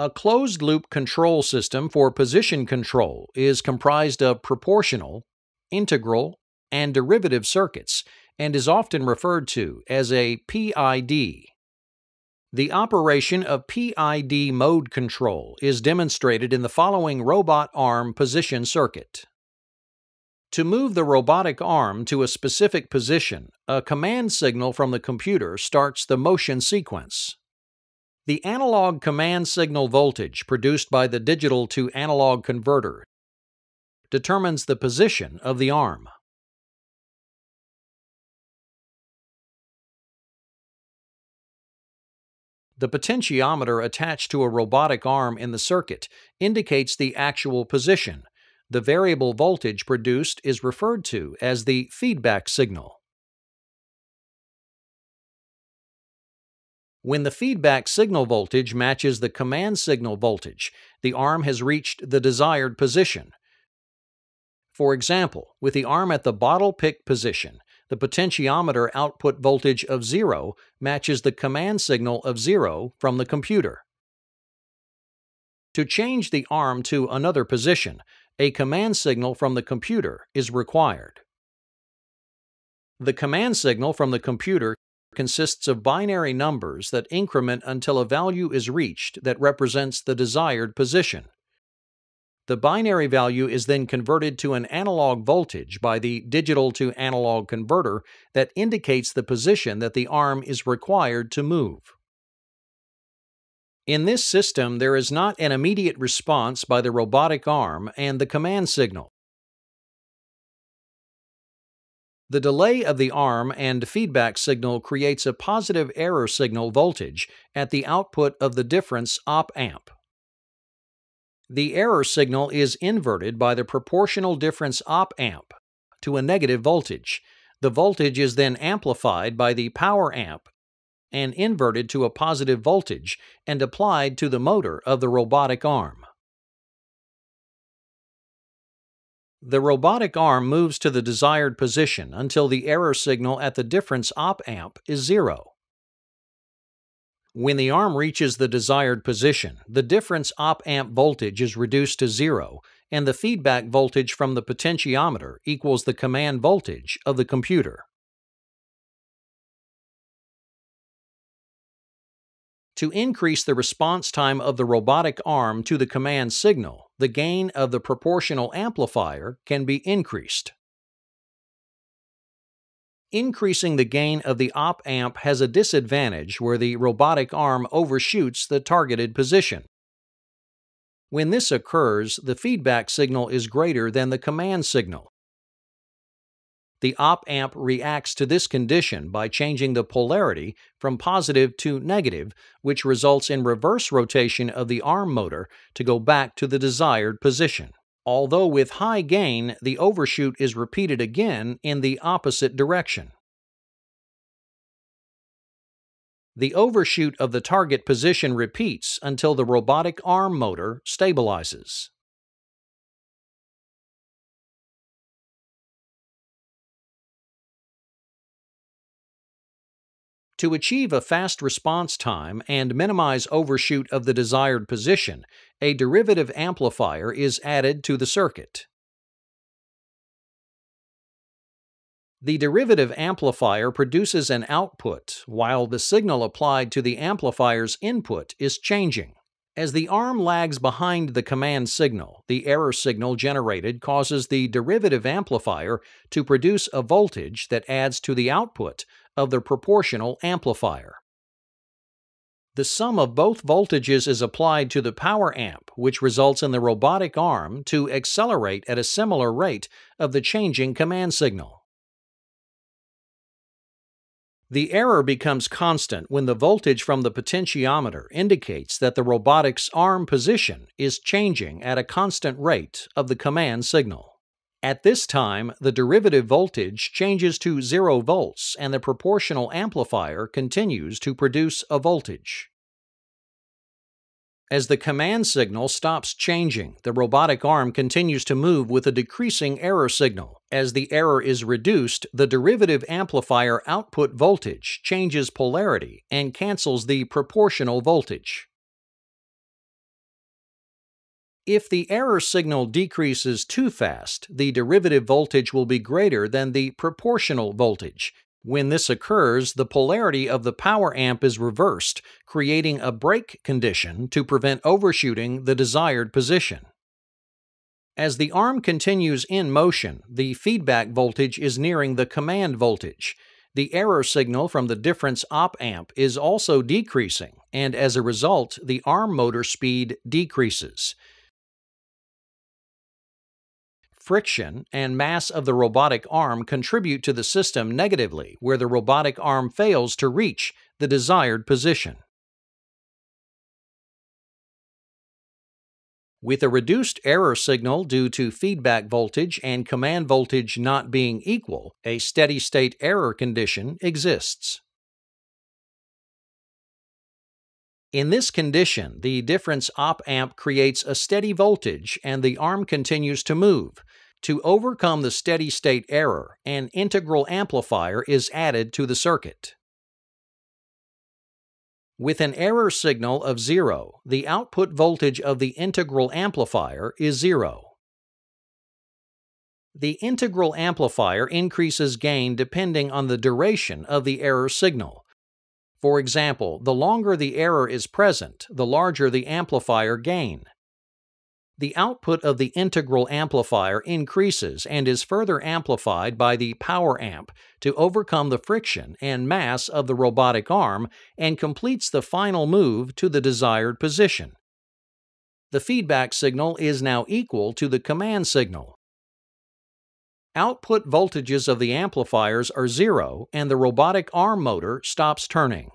A closed loop control system for position control is comprised of proportional, integral, and derivative circuits and is often referred to as a PID. The operation of PID mode control is demonstrated in the following robot arm position circuit. To move the robotic arm to a specific position, a command signal from the computer starts the motion sequence. The analog command signal voltage produced by the digital to analog converter determines the position of the arm. The potentiometer attached to a robotic arm in the circuit indicates the actual position. The variable voltage produced is referred to as the feedback signal. When the feedback signal voltage matches the command signal voltage, the arm has reached the desired position. For example, with the arm at the bottle pick position, the potentiometer output voltage of 0 matches the command signal of 0 from the computer. To change the arm to another position, a command signal from the computer is required. The command signal from the computer consists of binary numbers that increment until a value is reached that represents the desired position. The binary value is then converted to an analog voltage by the digital to analog converter that indicates the position that the arm is required to move. In this system, there is not an immediate response by the robotic arm and the command signal. The delay of the arm and feedback signal creates a positive error signal voltage at the output of the difference op amp. The error signal is inverted by the proportional difference op amp to a negative voltage. The voltage is then amplified by the power amp and inverted to a positive voltage and applied to the motor of the robotic arm. The robotic arm moves to the desired position until the error signal at the difference op amp is zero. When the arm reaches the desired position, the difference op amp voltage is reduced to zero, and the feedback voltage from the potentiometer equals the command voltage of the computer. To increase the response time of the robotic arm to the command signal, the gain of the proportional amplifier can be increased. Increasing the gain of the op amp has a disadvantage where the robotic arm overshoots the targeted position. When this occurs, the feedback signal is greater than the command signal, the op amp reacts to this condition by changing the polarity from positive to negative, which results in reverse rotation of the arm motor to go back to the desired position. Although with high gain, the overshoot is repeated again in the opposite direction. The overshoot of the target position repeats until the robotic arm motor stabilizes. To achieve a fast response time and minimize overshoot of the desired position, a derivative amplifier is added to the circuit. The derivative amplifier produces an output while the signal applied to the amplifier's input is changing. As the arm lags behind the command signal, the error signal generated causes the derivative amplifier to produce a voltage that adds to the output of the proportional amplifier. The sum of both voltages is applied to the power amp, which results in the robotic arm to accelerate at a similar rate of the changing command signal. The error becomes constant when the voltage from the potentiometer indicates that the robotic's arm position is changing at a constant rate of the command signal. At this time, the derivative voltage changes to 0 volts and the proportional amplifier continues to produce a voltage. As the command signal stops changing, the robotic arm continues to move with a decreasing error signal. As the error is reduced, the derivative amplifier output voltage changes polarity and cancels the proportional voltage. If the error signal decreases too fast, the derivative voltage will be greater than the proportional voltage. When this occurs, the polarity of the power amp is reversed, creating a brake condition to prevent overshooting the desired position. As the arm continues in motion, the feedback voltage is nearing the command voltage. The error signal from the difference op amp is also decreasing, and as a result, the arm motor speed decreases friction, and mass of the robotic arm contribute to the system negatively where the robotic arm fails to reach the desired position. With a reduced error signal due to feedback voltage and command voltage not being equal, a steady state error condition exists. In this condition, the difference op amp creates a steady voltage and the arm continues to move. To overcome the steady state error, an integral amplifier is added to the circuit. With an error signal of zero, the output voltage of the integral amplifier is zero. The integral amplifier increases gain depending on the duration of the error signal. For example, the longer the error is present, the larger the amplifier gain. The output of the integral amplifier increases and is further amplified by the power amp to overcome the friction and mass of the robotic arm and completes the final move to the desired position. The feedback signal is now equal to the command signal. Output voltages of the amplifiers are zero and the robotic arm motor stops turning.